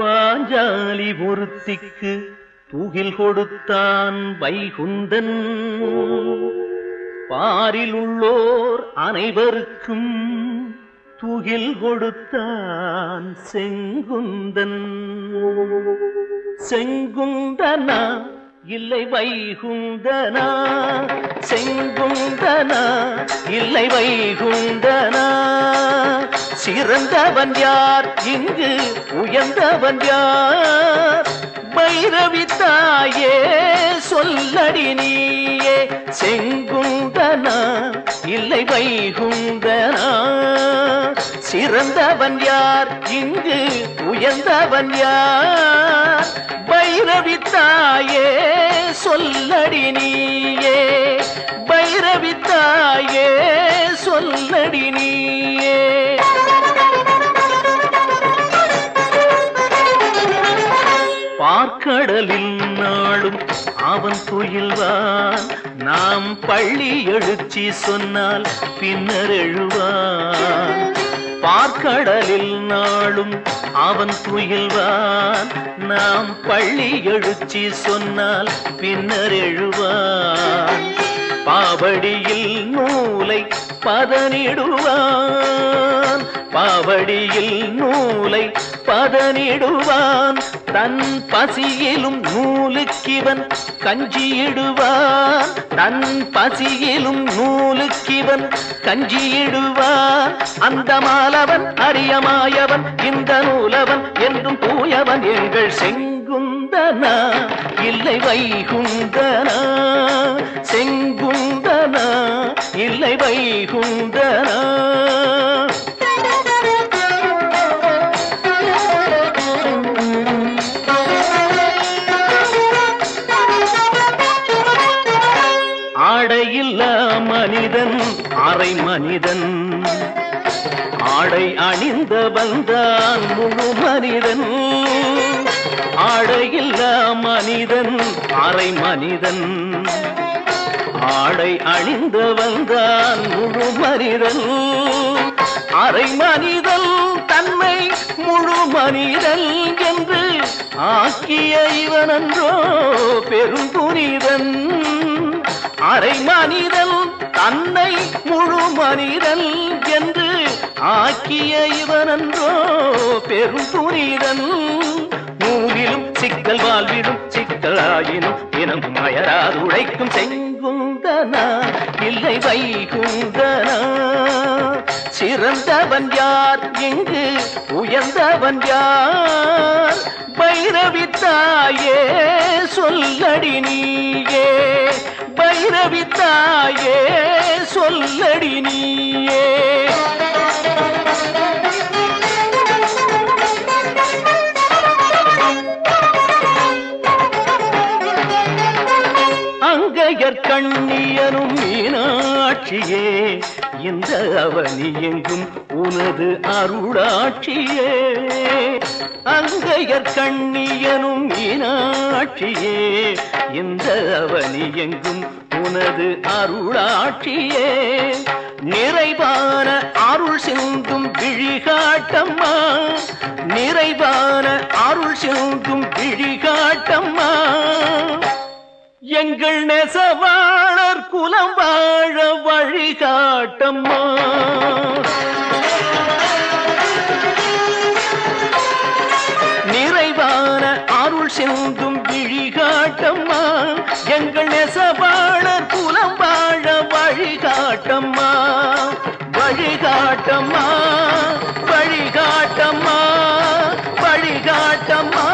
பாஞ்சாலி ஒருத்திக்கு தூகில் கொடுத்தான் வைகுந்தன். பாரில் உள்ளோர் அனைவருக்கும் தூகில் கொடுத்தான் செங்குந்தன். செங்குந்தனா இல்லை வைகுந்தனா? செங்குந்தனா இல்லை வைகுந்தனா? சிறந்தவன் யார்? இங்கு உயர்ந்தவன் யார்? பைரவி தாயே சொல்லடி நீயே. செங்குந்தனா இல்லை வைகுந்தனா சிறந்தவன் யார்? இங்கு உயர்ந்தவன் யார்? பைரவி தாயே சொல்லடி நீ பார்க்கடலில் நாளும் அவன் துயில்வான் நாம் பள்ளி எழுச்சி சொன்னால் பின்னர் எழுவான். பார்க்கடலில் நாளும் அவன் துயில்வான் நாம் பள்ளி எழுச்சி சொன்னால் பின்னர் எழுவான். பாவடியில் நூலை பதனிடுவான். பாவடியில் நூலை பதனிடுவான். தன் பசியிலும் நூலுக்கிவன் கஞ்சியிடுவான். தன் பசியிலும் நூலுக்கிவன் கஞ்சியிடுவான். அந்த மாலவன் அரியமாயவன் இந்த நூலவன் என்றும் தூயவன் எங்கள் செங்குந்தனா. இல்லை வைகுந்தனா. செங்குந்தனா. இல்லை வைகுந்தனா. ஆடையில்ல மனிதன் அரை மனிதன். ஆடை அணிந்த வந்தான் முழு மனிதன். ஆடையில்ல மனிதன் அரை மனிதன். ஆடை அணிந்த வந்தான் முழு மனிதன். அரை மனிதன் தன்னை முழு மனிதன் என்று ஆக்கிய இவனன்றோ பெரும் புனிதன் அரை மனிதன் தன்னை முழு மனிதன் என்று ஆக்கிய இவனன்றோ பெரும் புனிதன். நூலிலும் சிக்கல் வாழ்விடும் சிக்கலாயினும் இனம் மயராது உழைக்கும் செங்குந்தனா இல்லை வைகுந்தனா. சிறந்தவன் யார்? இங்கு உயர்ந்தவன் யார்? பைரவித்தாயே சொல்லடி நீயே. பைரவி தாயே சொல்லடி நீயே. அங்கையர் கண்ணியனும் மீனாட்சியே இந்த அவனி எங்கும் உனது அருளாட்சியே. அங்கையர் கண்ணியனும் மீனாட்சியே இந்த அவனி எங்கும் உனது அருளாட்சியே. நிறைவான அருள் சிந்தும் விழிகாட்டம்மா நிறைவான அருள் சிந்தும் விழிகாட்டம்மா எங்கள் நெசவாளர் குலம் வாழ வழிகாட்டம்மா. நிறைவான அருள் சிந்தும் விழிகாட்டம்மா வழிகாட்டம்மா வழிகாட்டம்மா வழிகாட்டம்மா வழிகாட்டம்மா